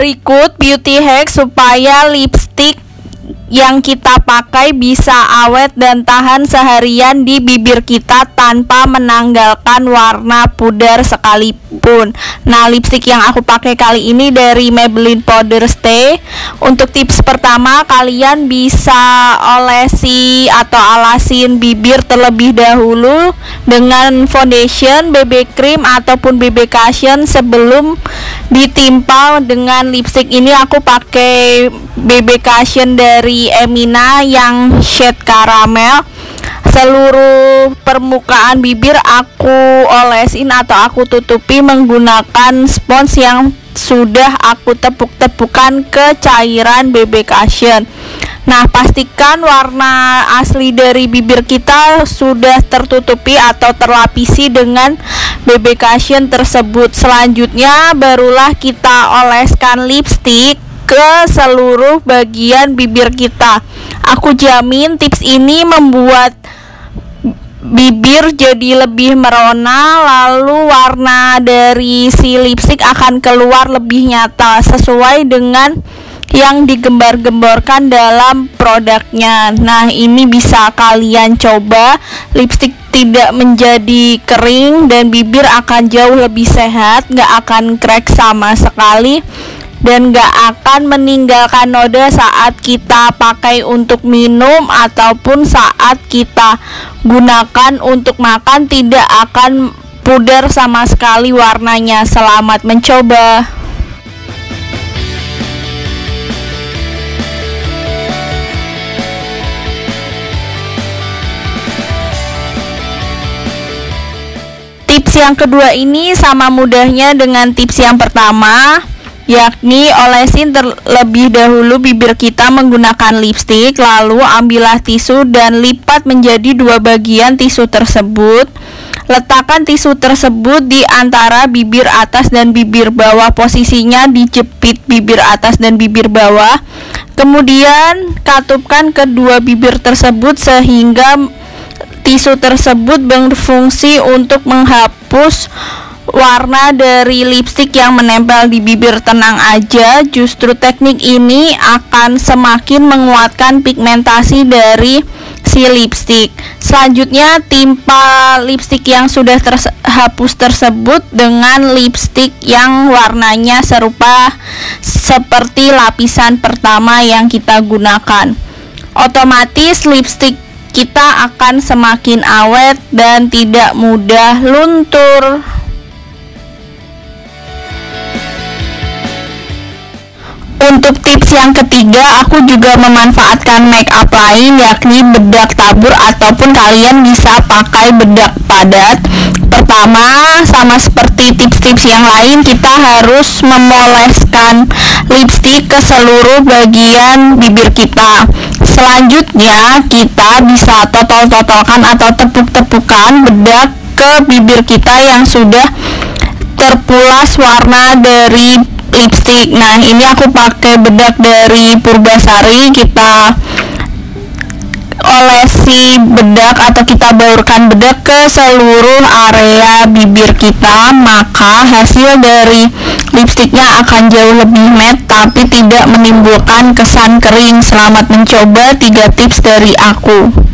Berikut beauty hack supaya lipstick yang kita pakai bisa awet dan tahan seharian di bibir kita tanpa menanggalkan warna pudar sekalipun. Nah, lipstick yang aku pakai kali ini dari Maybelline Powder Stay. Untuk tips pertama, kalian bisa olesi atau alasin bibir terlebih dahulu dengan foundation, BB cream ataupun BB cushion sebelum ditimpa dengan lipstick ini aku pakai BB cushion dari Emina yang shade caramel seluruh permukaan bibir aku olesin atau aku tutupi menggunakan spons yang sudah aku tepuk-tepukan ke cairan BB cushion. Nah, pastikan warna asli dari bibir kita sudah tertutupi atau terlapisi dengan BB cushion tersebut. Selanjutnya, barulah kita oleskan lipstick ke seluruh bagian bibir kita. Aku jamin tips ini membuat bibir jadi lebih merona lalu warna dari si lipstick akan keluar lebih nyata sesuai dengan yang digembar-gemborkan dalam produknya. Nah, ini bisa kalian coba. Lipstick tidak menjadi kering dan bibir akan jauh lebih sehat, nggak akan crack sama sekali dan gak akan meninggalkan noda saat kita pakai untuk minum ataupun saat kita gunakan untuk makan tidak akan pudar sama sekali warnanya. Selamat mencoba. Tips yang kedua ini sama mudahnya dengan tips yang pertama yakni olesin terlebih dahulu bibir kita menggunakan lipstick lalu ambillah tisu dan lipat menjadi dua bagian tisu tersebut. Letakkan tisu tersebut di antara bibir atas dan bibir bawah. Posisinya dijepit bibir atas dan bibir bawah. Kemudian katupkan kedua bibir tersebut sehingga tisu tersebut berfungsi untuk menghapus warna dari lipstick yang menempel di bibir tenang aja. Justru teknik ini akan semakin menguatkan pigmentasi dari si lipstick. Selanjutnya timpa lipstick yang sudah terhapus tersebut dengan lipstick yang warnanya serupa seperti lapisan pertama yang kita gunakan. Otomatis lipstick kita akan semakin awet dan tidak mudah luntur. Untuk tips yang ketiga, aku juga memanfaatkan make up lain yakni bedak tabur ataupun kalian bisa pakai bedak padat. Pertama, sama seperti tips-tips yang lain, kita harus memoleskan lipstick ke seluruh bagian bibir kita. Selanjutnya, kita bisa totol-totolkan atau tepuk-tepukan bedak ke bibir kita yang sudah terpulas warna dari lipstick. Nah ini aku pakai bedak dari Purbasari kita olesi bedak atau kita baurkan bedak ke seluruh area bibir kita maka hasil dari lipstiknya akan jauh lebih matte tapi tidak menimbulkan kesan kering. Selamat mencoba tiga tips dari aku